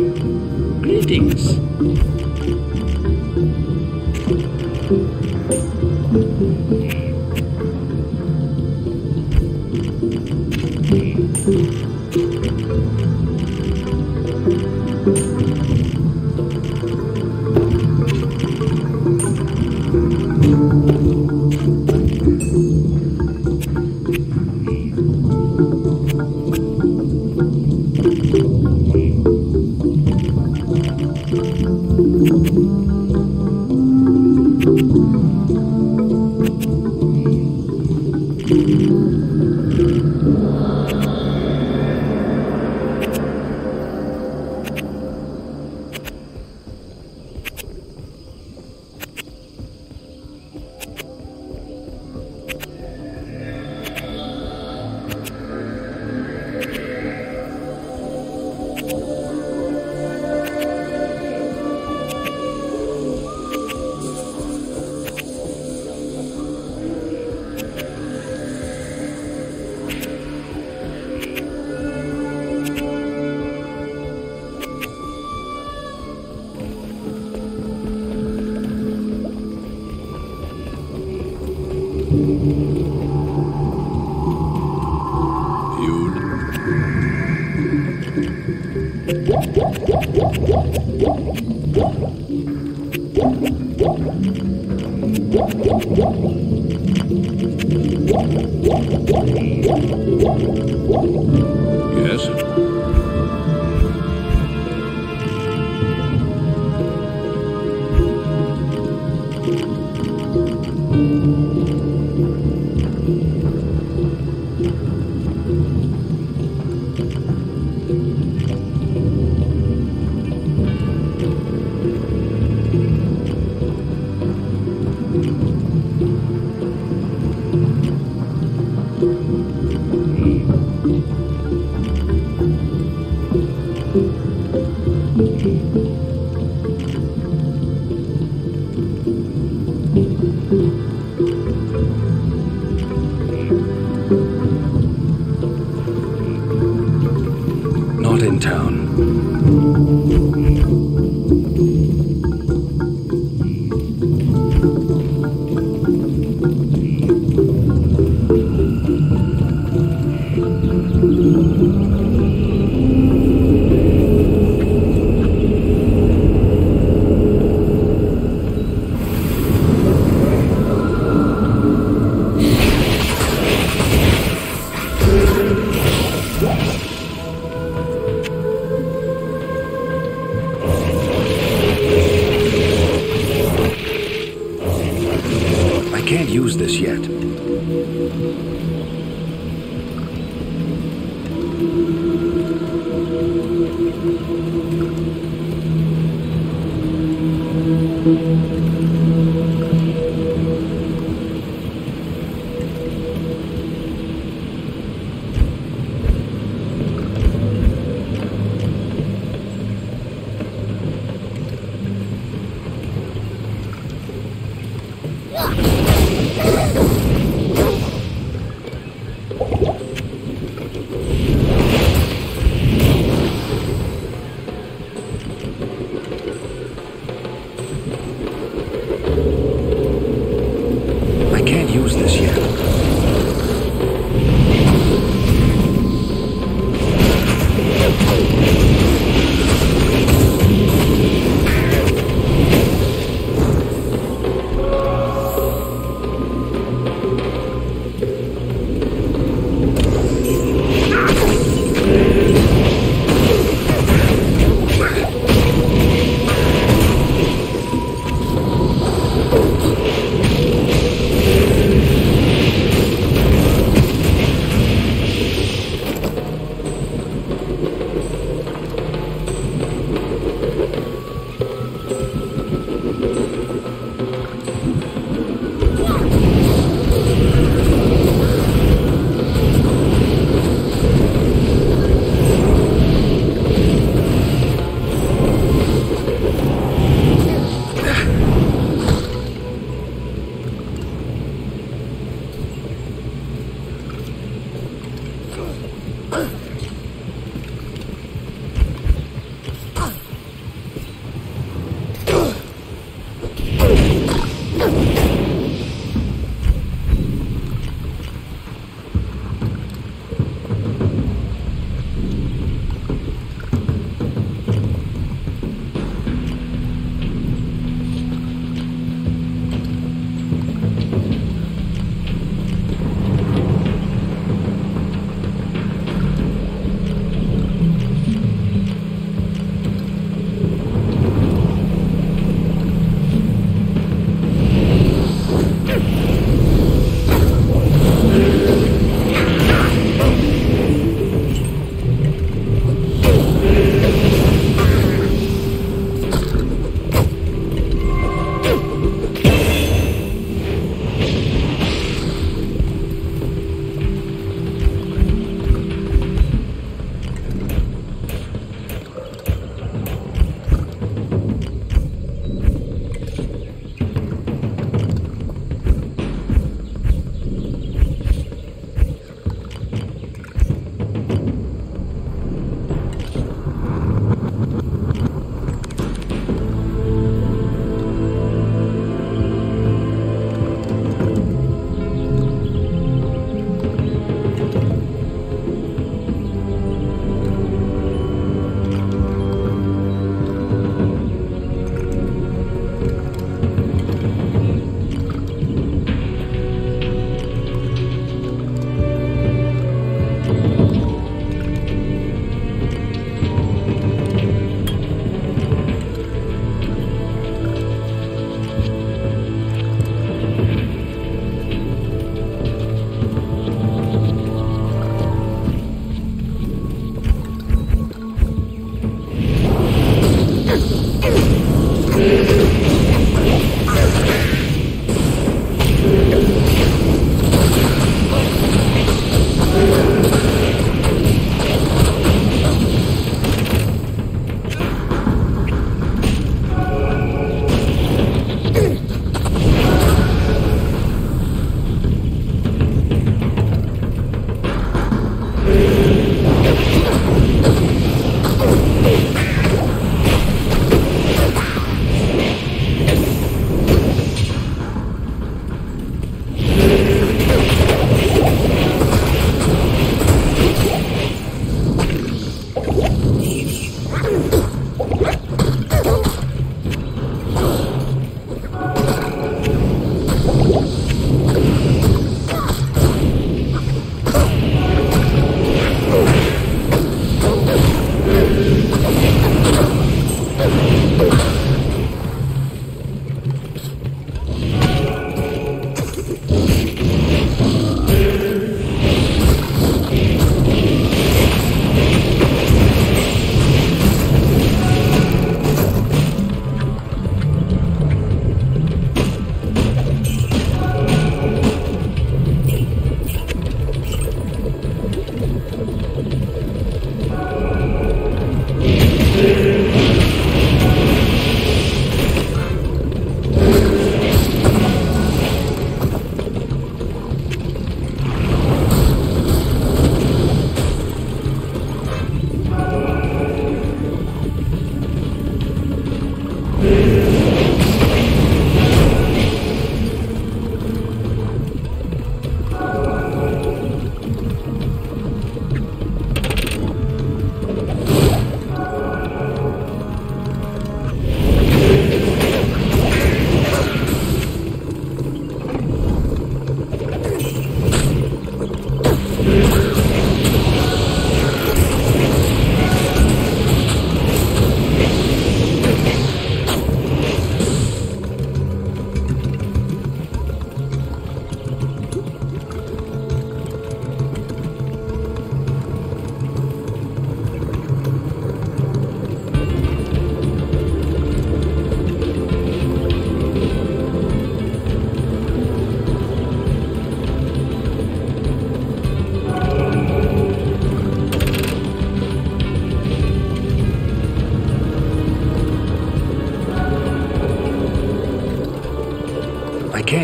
Greetings. Yeah.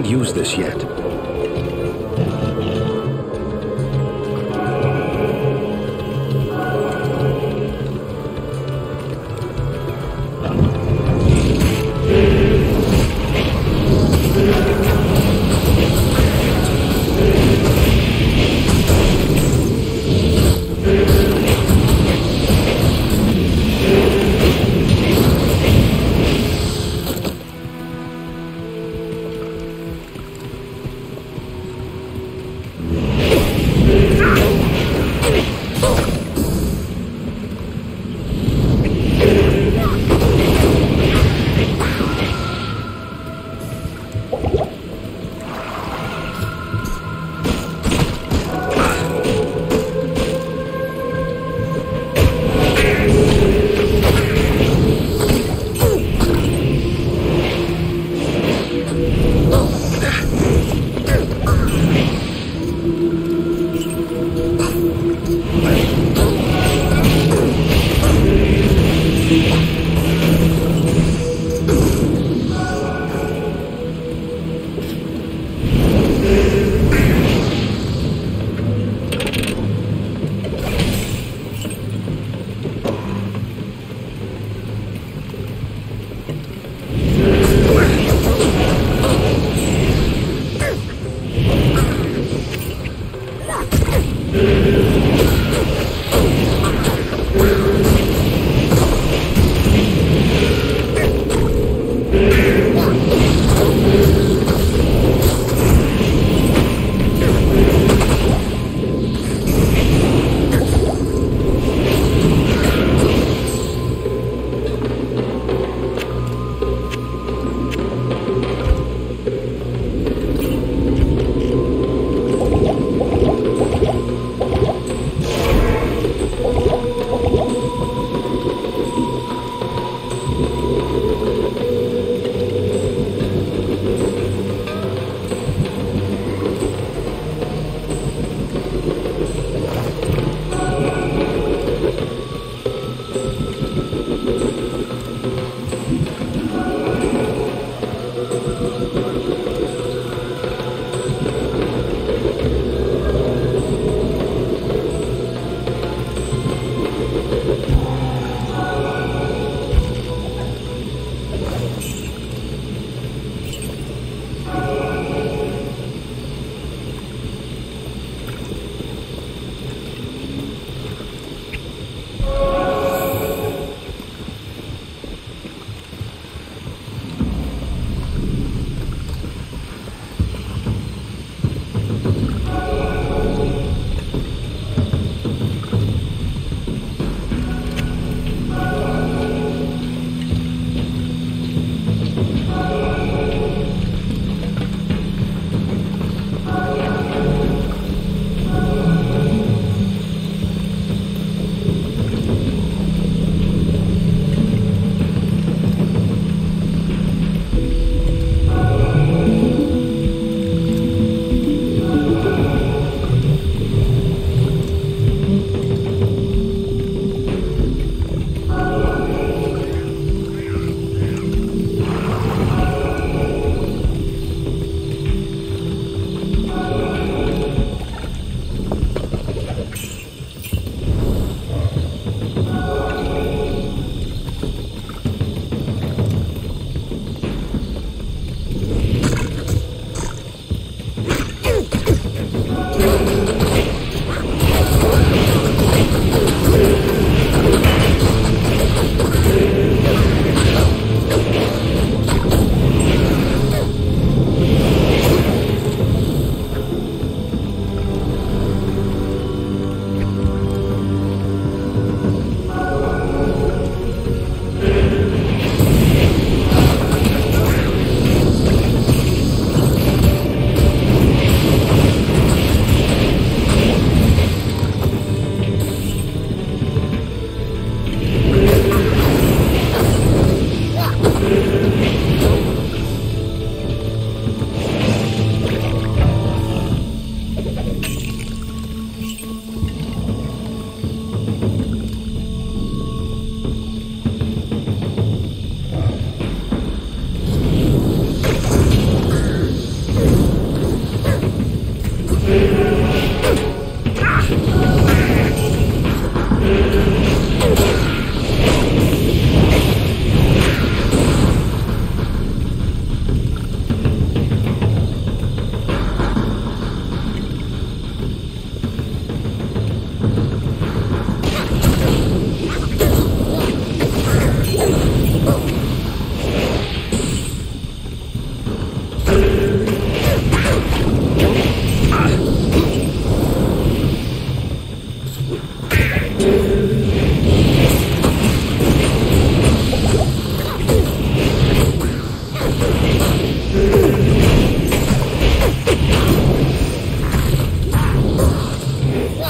Use this yet. Oh.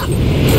Yeah.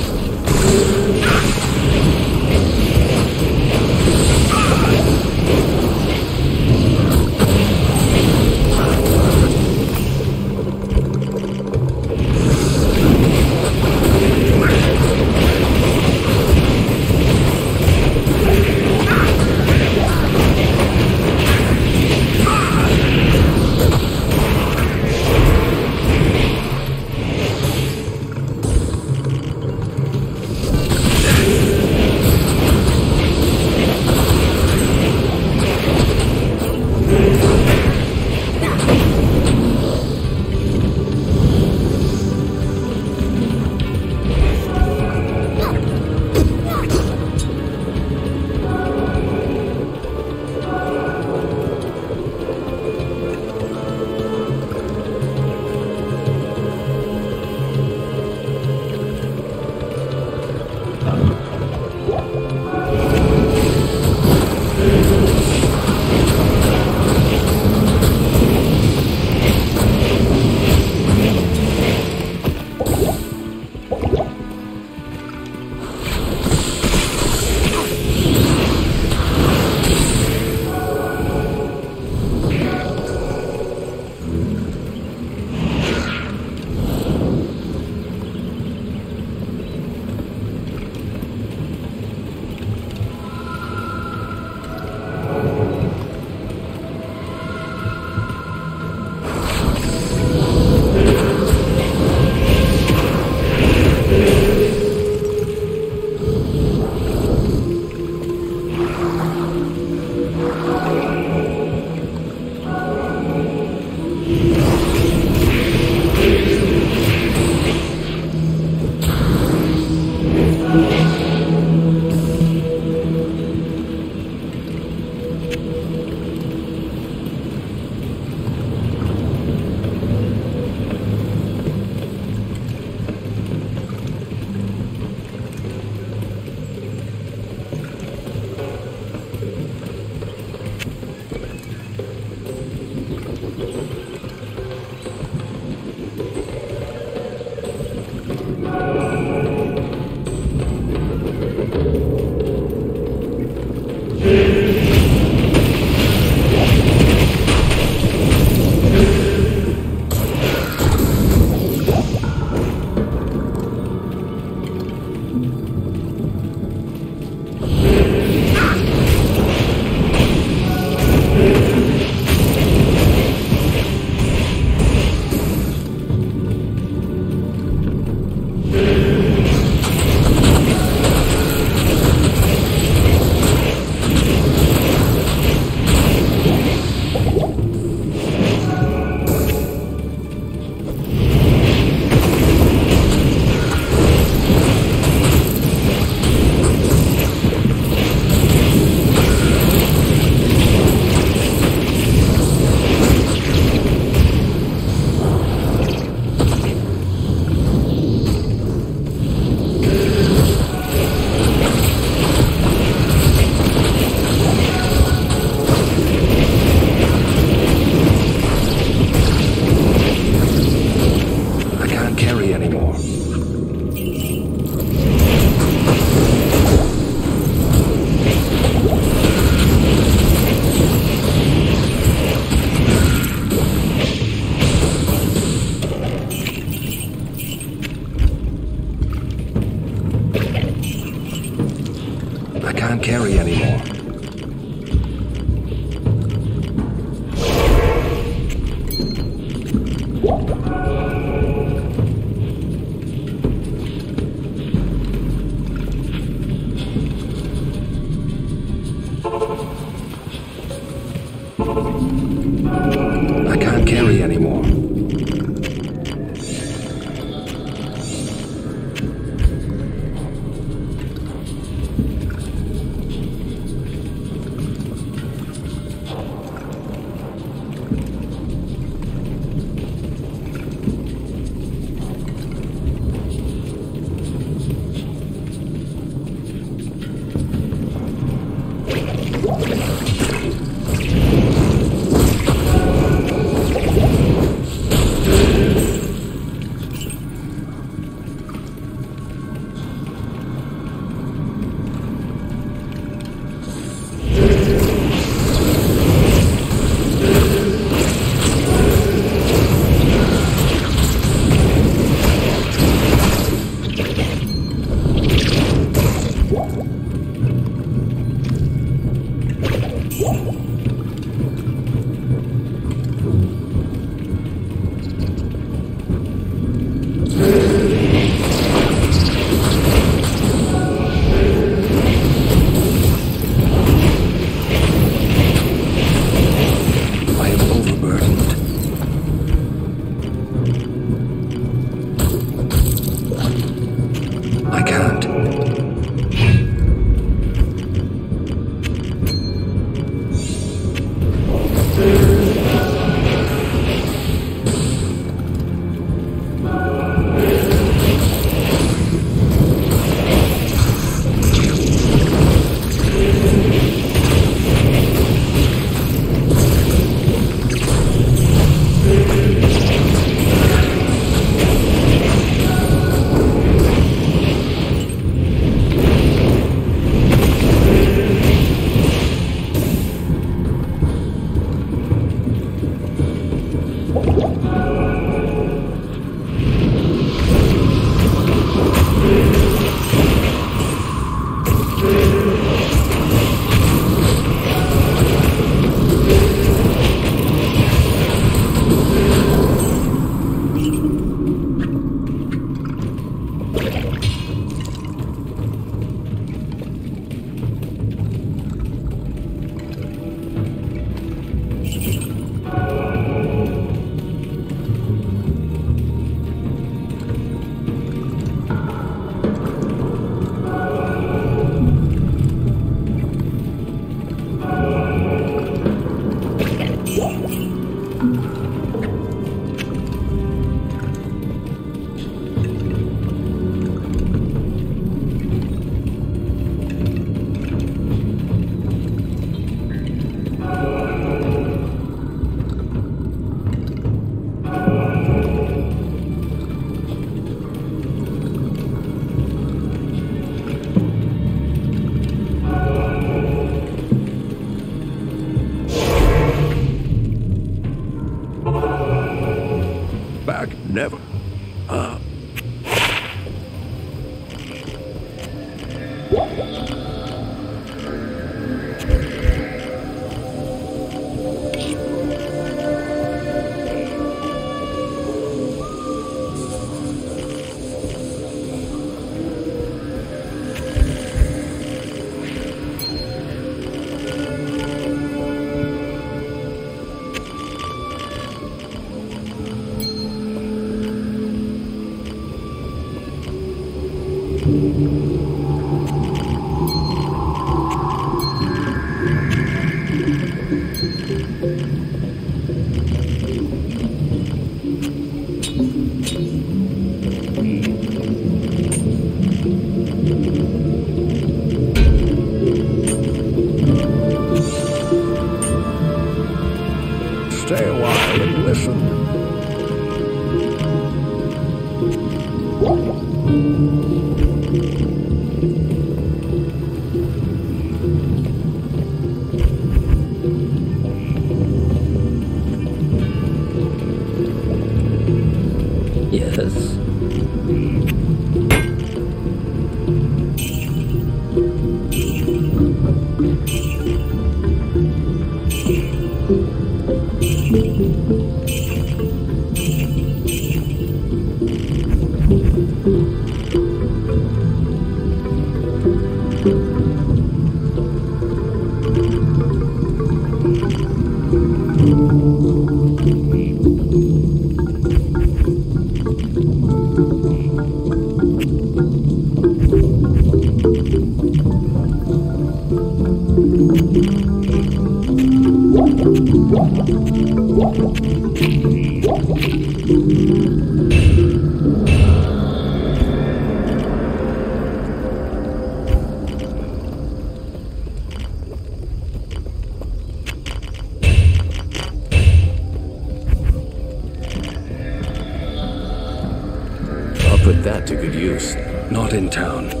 Put that to good use. Not in town.